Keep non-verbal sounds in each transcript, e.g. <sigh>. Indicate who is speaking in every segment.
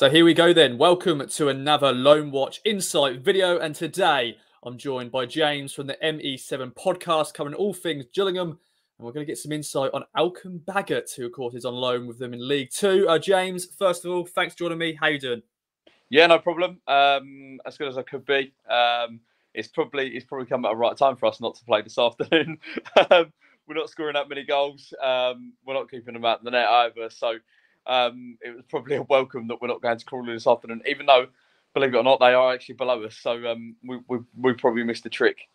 Speaker 1: So here we go then. Welcome to another Loan Watch Insight video. And today I'm joined by James from the ME7 podcast covering all things Gillingham. And we're going to get some insight on Elkan Baggott, who of course is on loan with them in League Two. Uh, James, first of all, thanks for joining me. How you doing?
Speaker 2: Yeah, no problem. Um, as good as I could be. Um, it's probably it's probably come at a right time for us not to play this <laughs> afternoon. um, we're not scoring that many goals. Um, we're not keeping them out in the net either. So um, it was probably a welcome that we're not going to Crawley this afternoon, even though, believe it or not, they are actually below us. So um, we, we, we probably missed the trick.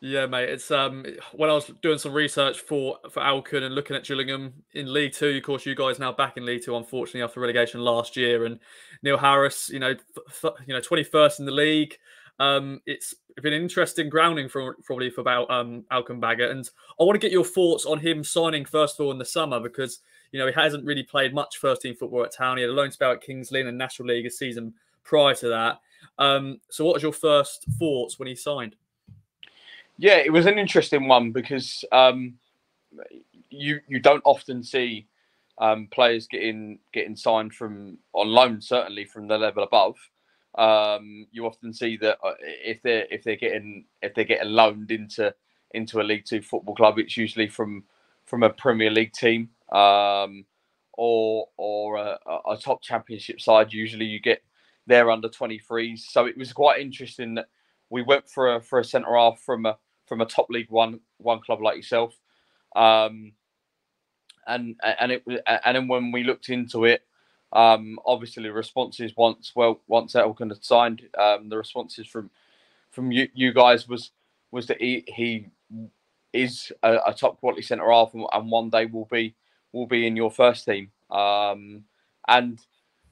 Speaker 1: yeah, mate. It's um when I was doing some research for for Elkan and looking at Gillingham in League Two. Of course, you guys now back in League Two, unfortunately after relegation last year, and Neil Harris, you know, th- you know, twenty first in the league. Um, it's been interesting grounding for probably for about um Elkan Baggott, and I want to get your thoughts on him signing first of all in the summer because you know, he hasn't really played much first team football at Town. He had a loan spell at Kings Lynn and National League a season prior to that. Um, so, what was your first thoughts when he signed?
Speaker 2: Yeah, it was an interesting one because um, you you don't often see um, players getting getting signed from on loan, certainly from the level above. Um, you often see that uh, if they're if they're getting if they're getting loaned into into a League Two football club, it's usually from from a Premier League team um, or or a, a, top championship side. Usually, you get their under 23s. So it was quite interesting that we went for a for a centre half from a from a top league one one club like yourself. Um, and and it and then when we looked into it, um, obviously the responses once well once Elkan had signed, um, the responses from from you, you guys was was that he he is a, a top quality centre half and, and, one day will be will be in your first team. Um, and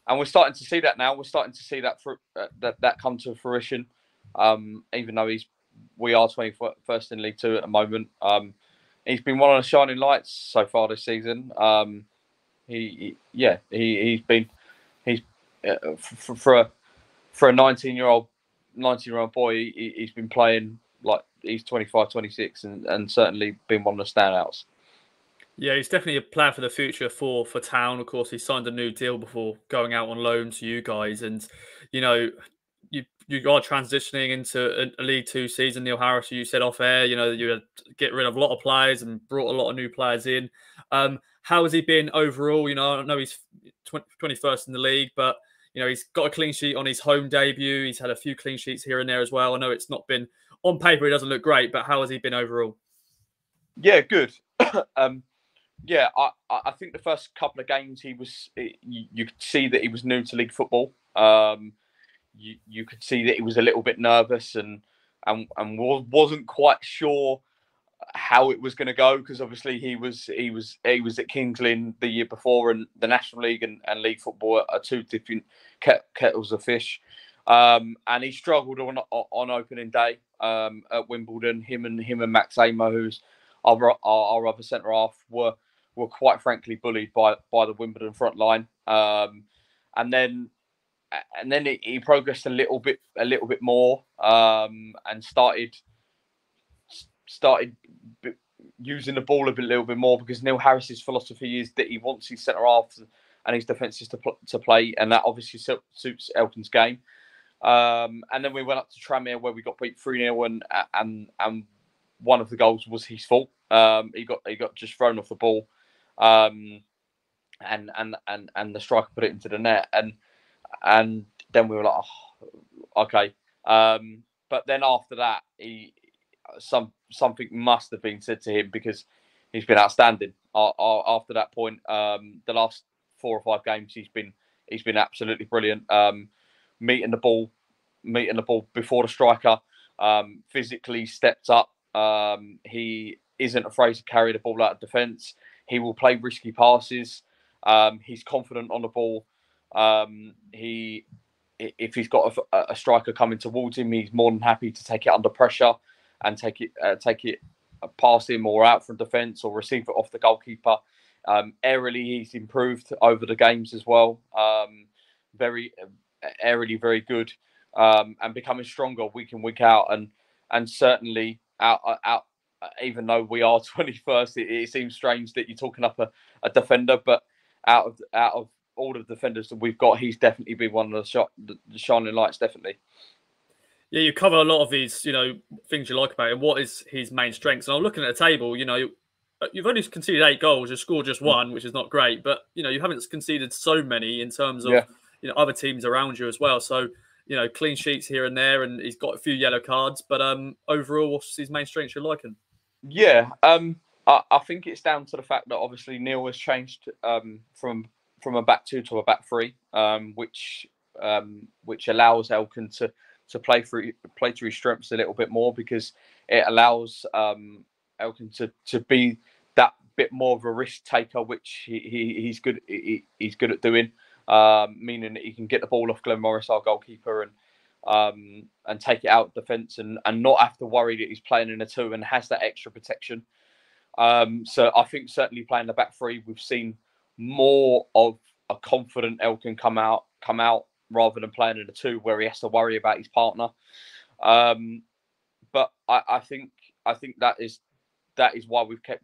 Speaker 2: and we're starting to see that now. We're starting to see that uh, that that come to fruition. Um, even though he's we are 21st in League Two at the moment. Um, he's been one of the shining lights so far this season. Um, he, he, yeah, he he's been he's uh, for, for a for a 19 year old 19 year old boy. He, he's been playing like he's 25, 26, and, and certainly been one of the standouts.
Speaker 1: Yeah, he's definitely a plan for the future for for Town. Of course, he signed a new deal before going out on loan to you guys, and you know, you you are transitioning into a, League Two season. Neil Harris, you said off air, you know, you get rid of a lot of players and brought a lot of new players in. Um, how has he been overall? You know, I know he's twenty first in the league, but you know, he's got a clean sheet on his home debut. He's had a few clean sheets here and there as well. I know it's not been on paper; he doesn't look great, but how has he been overall?
Speaker 2: Yeah, good. <coughs> um, yeah, I, I think the first couple of games he was you, you could see that he was new to league football. Um, you you could see that he was a little bit nervous and and and wasn't quite sure how it was going to go because obviously he was he was he was at Kings Lynn the year before and the National League and, and League football are two different kettles of fish. Um, and he struggled on on opening day um, at Wimbledon. Him and him and Max Ehmer, who's our, our, our other centre half, were were quite frankly bullied by by the Wimbledon front line. Um, and then and then he progressed a little bit a little bit more um, and started started using the ball a bit, a little bit more because Neil Harris's philosophy is that he wants his centre half and his defences to pl- to play, and that obviously suits Elkan's game. Um, and then we went up to Tranmere where we got beat three 0 and and and one of the goals was his fault. Um, he got he got just thrown off the ball um, and and and and the striker put it into the net, and and then we were like, oh, okay. Um, but then after that, he some something must have been said to him because he's been outstanding. after that point, um, the last four or five games, he's been he's been absolutely brilliant. Um, meeting the ball, meeting the ball before the striker, um, physically stepped up. Um, he isn't afraid to carry the ball out of defence. He will play risky passes. Um, he's confident on the ball. Um, he, if he's got a, a, striker coming towards him, he's more than happy to take it under pressure and take it, uh, take it uh, past him or out from defence or receive it off the goalkeeper. Um, aerially, he's improved over the games as well. Um, very uh, aerially, very good, um, and becoming stronger week in week out, and and certainly out uh, out uh, even though we are <laughs> 21st, it, it, seems strange that you're talking up a, a defender, but out of out of all of the defenders that we've got, he's definitely been one of the, shot, the shining lights. Definitely.
Speaker 1: Yeah, you cover a lot of these, you know, things you like about him. What is his main strengths? And I'm looking at the table. You know, uh, you've only conceded eight goals. You scored just mm. one, which is not great. But you know, you haven't conceded so many in terms of yeah. you know other teams around you as well. So you know, clean sheets here and there, and he's got a few yellow cards. But um, overall, what's his main strengths you're liking?
Speaker 2: Yeah, um, I, I, think it's down to the fact that obviously Neil has changed um, from from a back two to a back three, um, which um, which allows Elkan to to play through play to his strengths a little bit more because it allows um, Elkan to to be that bit more of a risk taker, which he, he he's good he, he's good at doing um, meaning that he can get the ball off Glenn Morris, our goalkeeper, and um, and take it out defence and, and not have to worry that he's playing in a two and has that extra protection. Um, so I think certainly playing the back three, we've seen more of a confident Elkan come out come out rather than playing in a two where he has to worry about his partner. Um, but I, I think I think that is that is why we've kept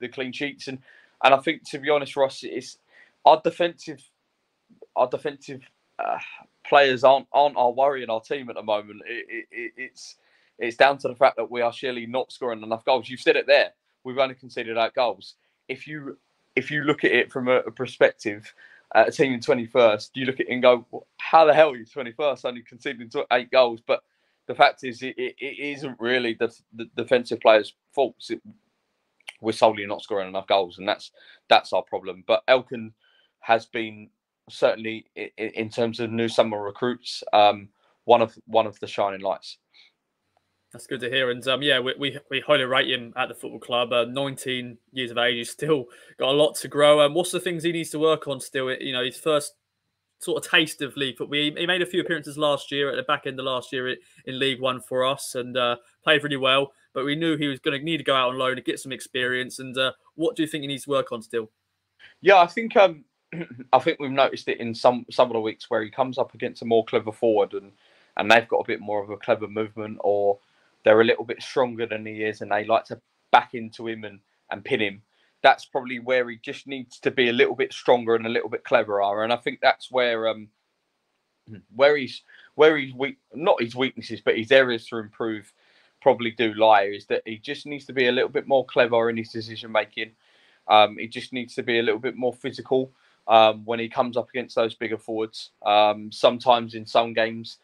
Speaker 2: the clean sheets and and I think to be honest, Ross, it's our defensive our defensive uh, players aren't aren't our worry in our team at the moment. It, it, it's it's down to the fact that we are surely not scoring enough goals. You've said it there. We've only conceded eight goals. If you if you look at it from a, a perspective, uh, a team in twenty first, you look at it and go, "How the hell are you twenty first only conceding eight goals?" But the fact is, it, it, it isn't really the, the defensive players' faults. It, we're solely not scoring enough goals, and that's that's our problem. But Elkan has been certainly in, in terms of new summer recruits, um, one of one of the shining lights.
Speaker 1: That's good to hear. And um, yeah, we, we, we, highly rate him at the football club. Uh, 19 years of age, he's still got a lot to grow. And um, what's the things he needs to work on still? You know, his first sort of taste of league football. He, he made a few appearances last year at the back end of last year in League One for us and uh, played really well. But we knew he was going to need to go out on loan to get some experience. And uh, what do you think he needs to work on still?
Speaker 2: Yeah, I think um, <clears throat> I think we've noticed it in some some of the weeks where he comes up against a more clever forward and and they've got a bit more of a clever movement or they're a little bit stronger than he is and they like to back into him and, and pin him. That's probably where he just needs to be a little bit stronger and a little bit cleverer. And I think that's where um where he's where he's weak not his weaknesses, but his areas to improve probably do lie is that he just needs to be a little bit more clever in his decision making. Um, he just needs to be a little bit more physical um, when he comes up against those bigger forwards. Um, sometimes in some games,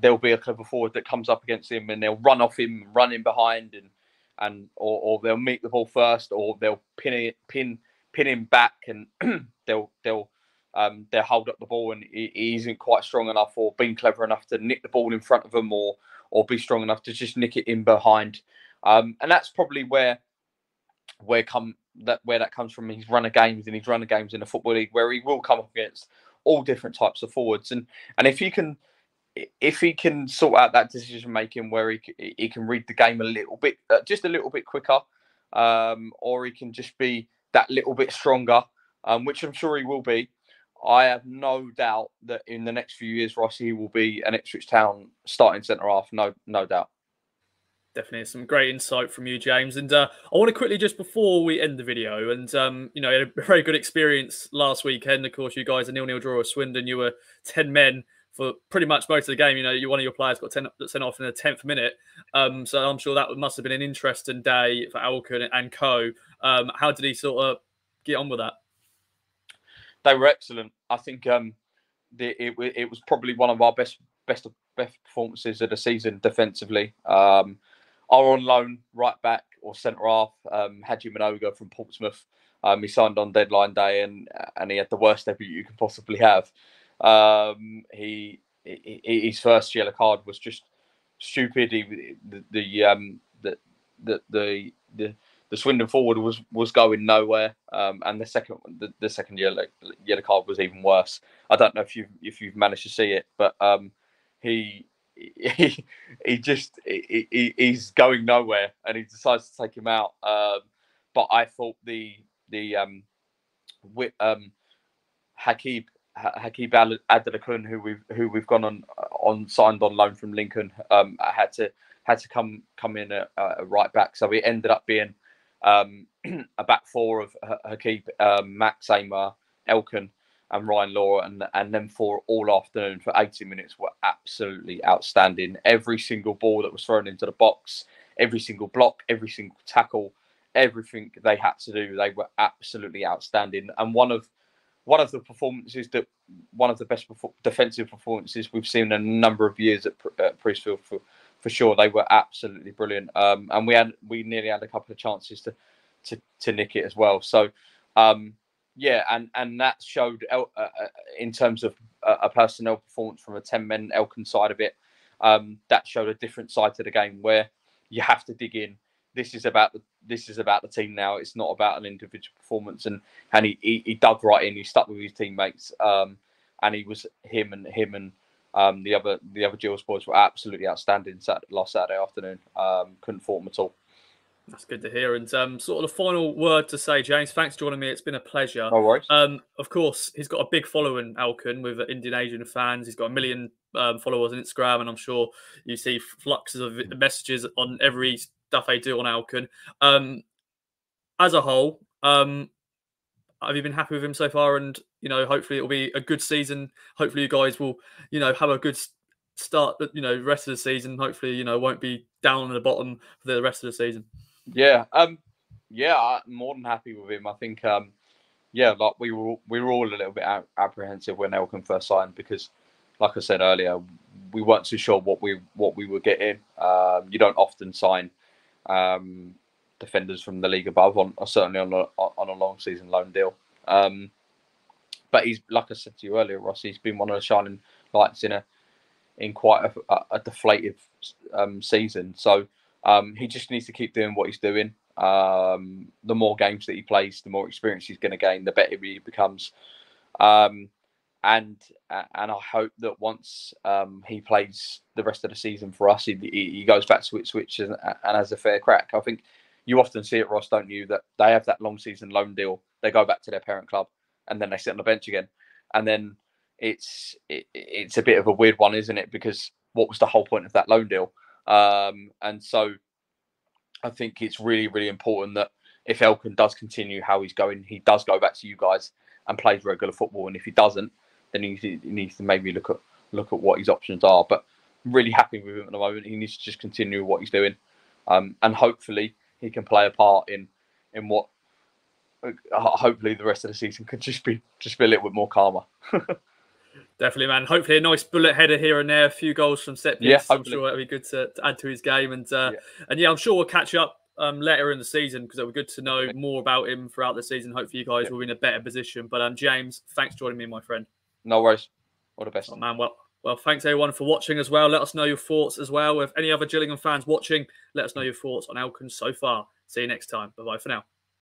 Speaker 2: there'll be a clever forward that comes up against him and they'll run off him, run in behind, and and or, or they'll meet the ball first, or they'll pin it, pin pin him back, and <clears throat> they'll they'll um, they'll hold up the ball, and he, he, isn't quite strong enough or being clever enough to nick the ball in front of them, or or be strong enough to just nick it in behind. Um, and that's probably where where come that where that comes from. He's run a games and he's run a games in the football league where he will come up against all different types of forwards, and and if he can if he can sort out that decision making where he he can read the game a little bit, uh, just a little bit quicker, um, or he can just be that little bit stronger, um, which I'm sure he will be. I have no doubt that in the next few years, Rossi will be an Ipswich Town starting centre half. No, no doubt.
Speaker 1: Definitely some great insight from you, James. And uh, I want to quickly, just before we end the video, and um, you know, had a very good experience last weekend. Of course, you guys a nil-nil draw with Swindon. You were ten men for pretty much most of the game. You know, you one of your players got 10, sent off in the tenth minute. Um, so I'm sure that must have been an interesting day for Elkan and Co. Um, how did he sort of get on with that?
Speaker 2: They were excellent. I think um, the, it, it was probably one of our best best best performances of the season defensively. Um, are on loan right back or centre half. Um, Haji Mnoga from Portsmouth. Um, he signed on deadline day and and he had the worst debut you can possibly have. Um, he, he, his first yellow card was just stupid. He, the the um the the the the, the Swindon forward was was going nowhere. Um, and the second the, the second yellow yellow card was even worse. I don't know if you if you've managed to see it, but um, he <laughs> he, he just he, he's going nowhere, and he decides to take him out. Um, but I thought the the um, with, um, Hakeeb Hakeeb Adelakun, who we've who we've gone on on signed on loan from Lincoln, um, had to had to come come in a, a right back. So it ended up being um, <clears throat> a back four of Hakeeb, um, Max Ehmer, Elkan, and Ryan Law and and them four all afternoon for 80 minutes were absolutely outstanding. Every single ball that was thrown into the box, every single block, every single tackle, everything they had to do, they were absolutely outstanding. And one of one of the performances that one of the best defensive performances we've seen in a number of years at, at Priestfield for for sure. They were absolutely brilliant, um, and we had we nearly had a couple of chances to to, to nick it as well. So. Um, yeah, and and that showed uh, uh, in terms of a personnel performance from a ten men Elkan side of it. Um, that showed a different side to the game where you have to dig in. This is about the this is about the team now. It's not about an individual performance. And and he, he, he dug right in. He stuck with his teammates. Um, and he was him and him and um, the other the other Gills boys were absolutely outstanding last Saturday afternoon. Um, couldn't fault them at all.
Speaker 1: That's good to hear. And um, sort of the final word to say, James, thanks for joining me. It's been a pleasure.
Speaker 2: No worries.
Speaker 1: Um, of course, he's got a big following, Elkan, with Indonesian fans. He's got a million um, followers on Instagram, and I'm sure you see fluxes of messages on every stuff they do on Elkan. Um, as a whole, um, have you been happy with him so far? And, you know, hopefully it'll be a good season. Hopefully you guys will, you know, have a good start, you know, rest of the season. Hopefully, you know, won't be down at the bottom for the rest of the season.
Speaker 2: Yeah, um, yeah, I'm more than happy with him. I think, um, yeah, like we were we were all a little bit apprehensive when Elkan first signed because, like I said earlier, we weren't too sure what we what we were getting. Um, you don't often sign um, defenders from the league above on certainly on a on a long season loan deal. Um, but he's like I said to you earlier, Ross. He's been one of the shining lights in a in quite a, a, deflated um, season. So um, he just needs to keep doing what he's doing. Um, the more games that he plays, the more experience he's going to gain, the better he becomes. Um, and and I hope that once um, he plays the rest of the season for us, he, he goes back to Ipswich and, and has a fair crack. I think you often see it, Ross, don't you? That they have that long season loan deal, they go back to their parent club, and then they sit on the bench again, and then it's it, it's a bit of a weird one, isn't it? Because what was the whole point of that loan deal? Um, and so I think it's really, really important that if Elkan does continue how he's going, he does go back to you guys and plays regular football. And if he doesn't, then he, he needs to maybe look at look at what his options are. But I'm really happy with him at the moment. He needs to just continue what he's doing, um, and hopefully he can play a part in in what. Uh, hopefully, the rest of the season could just be just be a little bit more calmer. <laughs>
Speaker 1: Definitely, man. Hopefully, a nice bullet header here and there, a few goals from set
Speaker 2: pieces.
Speaker 1: Yeah, I'm sure it'll be good to, to, add to his game. And uh, yeah. and yeah, I'm sure we'll catch up um, later in the season because it'll be good to know more about him throughout the season. Hopefully, you guys yeah. will be in a better position. But um, James, thanks for joining me, my friend.
Speaker 2: No worries. All the best,
Speaker 1: oh, man. Well, well, thanks everyone for watching as well. Let us know your thoughts as well. If any other Gillingham fans watching, let us know your thoughts on Elkan's so far. See you next time. Bye bye for now.